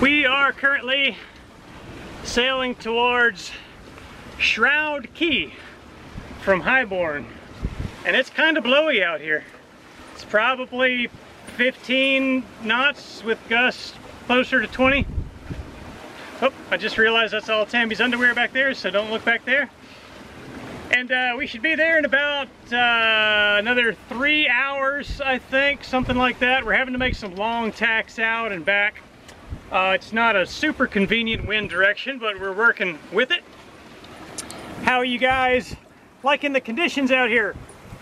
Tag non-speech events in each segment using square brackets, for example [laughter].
we are currently sailing towards Shroud Cay from Highbourne. And it's kind of blowy out here. It's probably 15 knots with gusts closer to 20. Oh, I just realized that's all Tambi's underwear back there, so don't look back there. And uh, we should be there in about uh, another three hours, I think, something like that. We're having to make some long tacks out and back. Uh, it's not a super convenient wind direction, but we're working with it. How are you guys liking the conditions out here?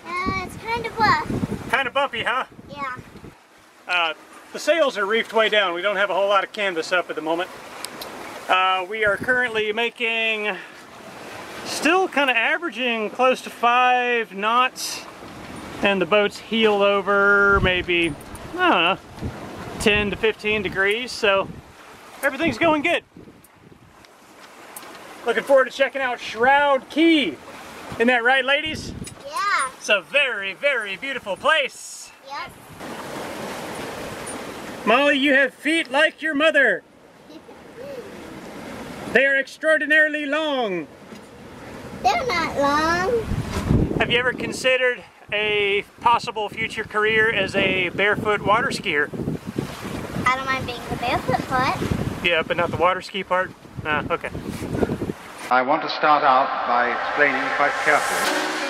Uh, it's kind of rough. Kind of bumpy, huh? Yeah. Uh, the sails are reefed way down. We don't have a whole lot of canvas up at the moment. Uh, we are currently making, still kind of averaging close to five knots. And the boat's heel over maybe, I don't know, 10 to 15 degrees. So everything's going good. Looking forward to checking out Shroud Cay. Isn't that right, ladies? Yeah. It's a very, very beautiful place. Yep. Molly, you have feet like your mother. [laughs] They are extraordinarily long. They're not long. Have you ever considered a possible future career as a barefoot water skier? I don't mind being the barefoot foot. Yeah, but not the water ski part? Ah, okay. I want to start out by explaining quite carefully.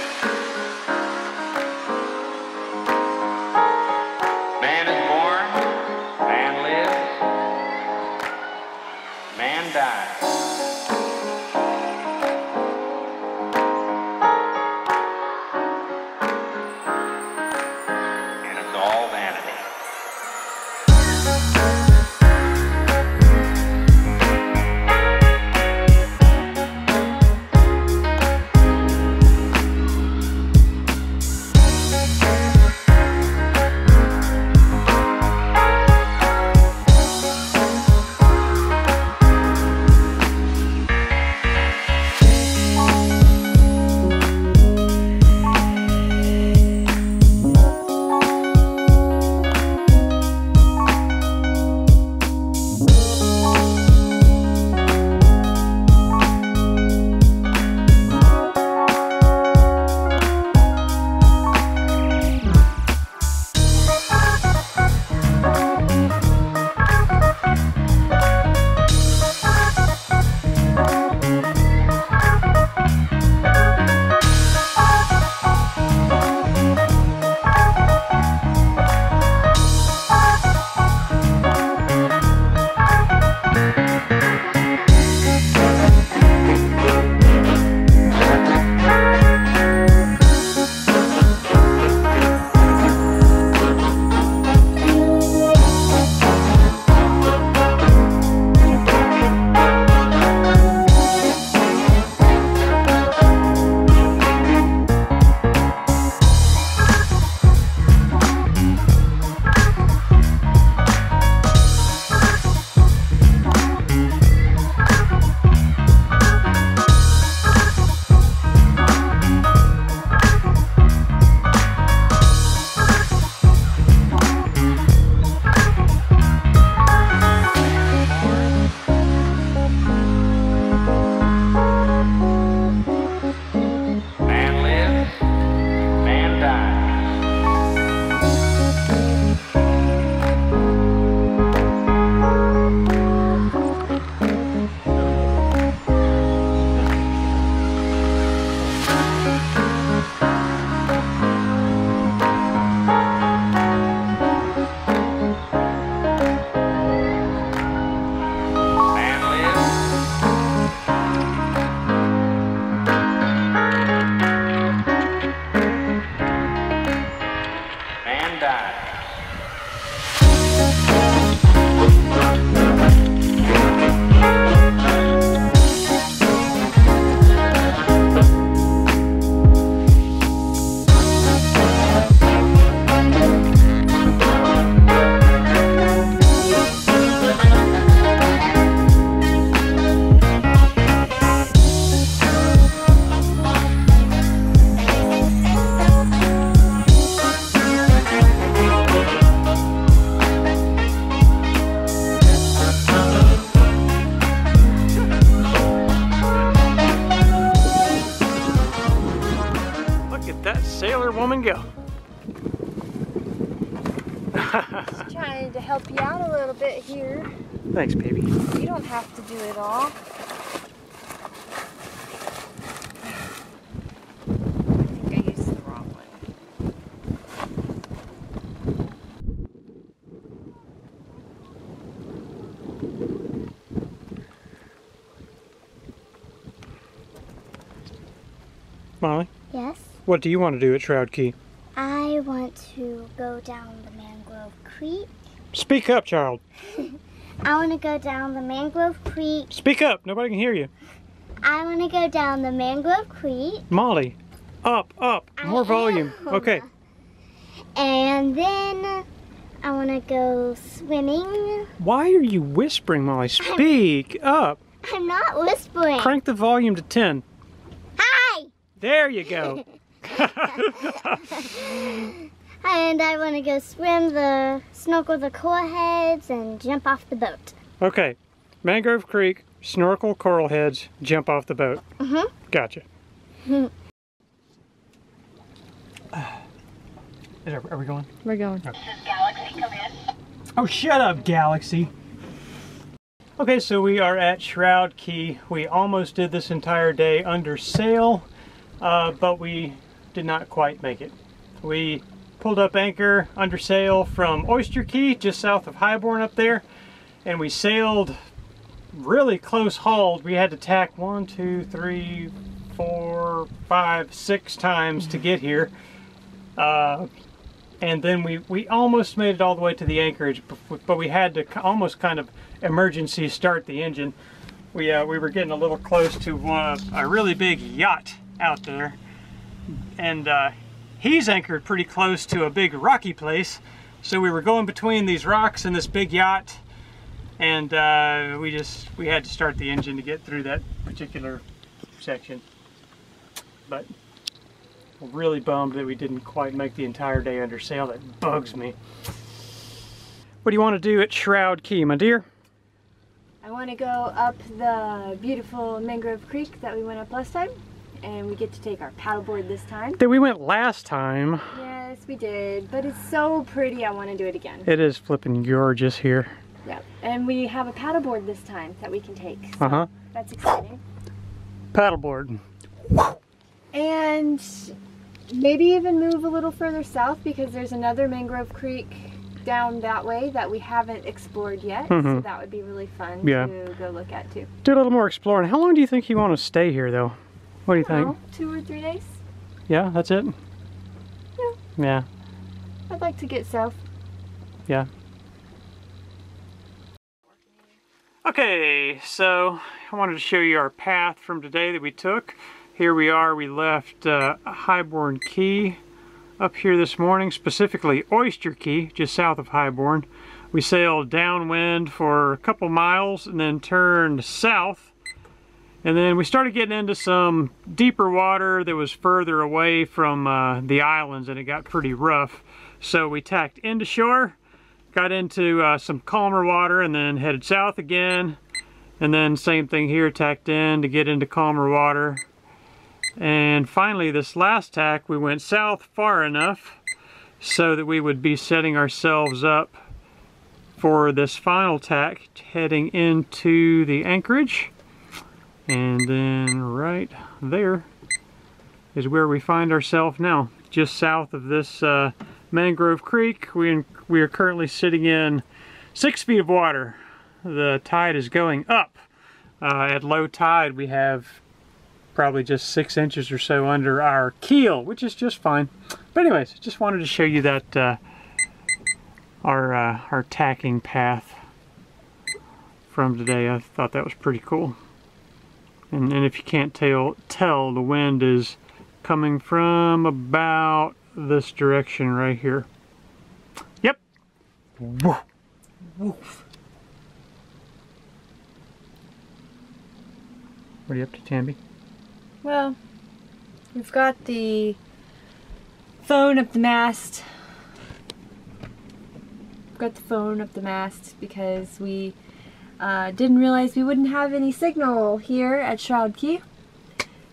back. Just trying to help you out a little bit here. Thanks, baby. You don't have to do it all. I think I used the wrong one. Molly, Yes. what do you want to do at Shroud Cay? I want to go down the Mangrove Creek. Speak up, child. [laughs] I want to go down the Mangrove Creek. Speak up. Nobody can hear you. I want to go down the Mangrove Creek. Molly, up, up. More I volume. am. Okay. [laughs] And then I want to go swimming. Why are you whispering, Molly? [laughs] Speak up. I'm not whispering. Crank the volume to 10. Hi! There you go. [laughs] And I want to go swim the, snorkel the coral heads and jump off the boat. okay. Mangrove Creek, snorkel, coral heads, jump off the boat. Mhm. Gotcha. Is there, are we going? We're going. Oh, shut up, Galaxy. Okay, so we are at Shroud Cay. We almost did this entire day under sail, uh, but we did not quite make it. We pulled up anchor under sail from Oyster Cay, just south of Highbourne up there, and we sailed really close hauled. We had to tack one, two, three, four, five, six times to get here. Uh, and then we, we almost made it all the way to the anchorage, but- we had to almost kind of emergency start the engine. We, uh, we were getting a little close to uh, a really big yacht out there, and uh, he's anchored pretty close to a big rocky place. So we were going between these rocks and this big yacht, and uh, we just we had to start the engine to get through that particular section. But we're really bummed that we didn't quite make the entire day under sail. That bugs me. What do you want to do at Shroud Cay, my dear? I want to go up the beautiful Mangrove Creek that we went up last time. And we get to take our paddleboard this time. That we went last time. Yes, we did. But it's so pretty, I want to do it again. It is flipping gorgeous here. Yep. And we have a paddleboard this time that we can take. So Uh huh. That's exciting. Paddleboard. And maybe even move a little further south because there's another mangrove creek down that way that we haven't explored yet. So Mhm. that would be really fun Yeah. to go look at too. Do a little more exploring. How long do you think you want to stay here, though? What do you think? know, two or three days. Yeah, that's it. Yeah. Yeah. I'd like to get south. Yeah. Okay, so I wanted to show you our path from today that we took. Here we are, we left uh, Highbourne Cay up here this morning, specifically Oyster Cay, just south of Highbourne. We sailed downwind for a couple miles and then turned south. And then we started getting into some deeper water that was further away from uh, the islands and it got pretty rough. So we tacked into shore got into uh, some calmer water and then headed south again. And then same thing here tacked in to get into calmer water. And finally this last tack we went south far enough so that we would be setting ourselves up for this final tack heading into the anchorage and then right there is where we find ourselves now just south of this uh, Mangrove Creek. We, we are currently sitting in six feet of water. The tide is going up. Uh, at low tide, we have probably just six inches or so under our keel, which is just fine. But anyways, just wanted to show you that uh, our uh, our tacking path from today. I thought that was pretty cool. And, and if you can't tell, tell the wind is coming from about this direction right here. Yep. Woof. Woof. What are you up to, Tambi? Well, we've got the phone up the mast. We've got the phone up the mast because we uh, didn't realize we wouldn't have any signal here at Shroud Cay.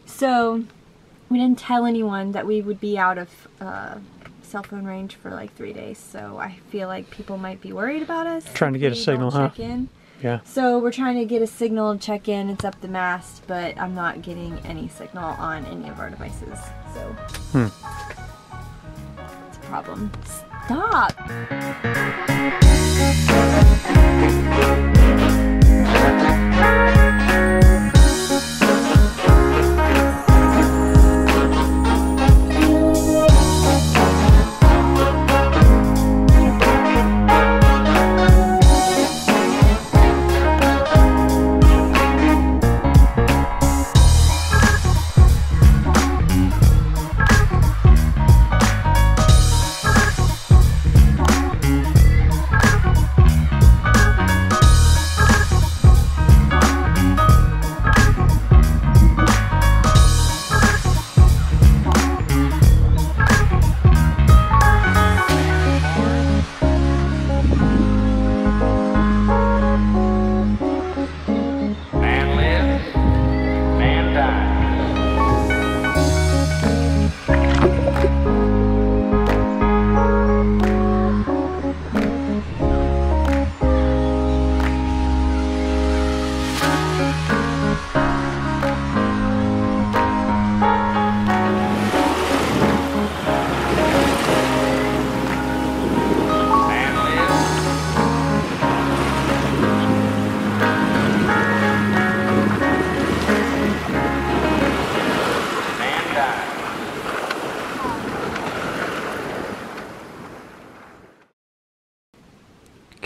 So we didn't tell anyone that we would be out of uh, cell phone range for like three days. So I feel like people might be worried about us. Trying to get a signal, huh? In. Yeah. So we're trying to get a signal and check in. It's up the mast, but I'm not getting any signal on any of our devices. So Hmm. it's a problem. Stop. Música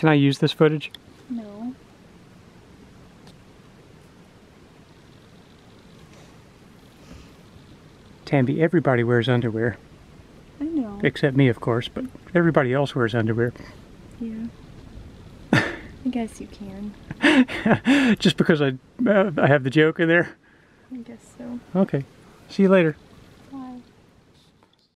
Can I use this footage? No. Tambi, everybody wears underwear. I know. Except me, of course, but everybody else wears underwear. Yeah. [laughs] I guess you can. [laughs] Just because I, uh, I have the joke in there? I guess so. Okay. See you later.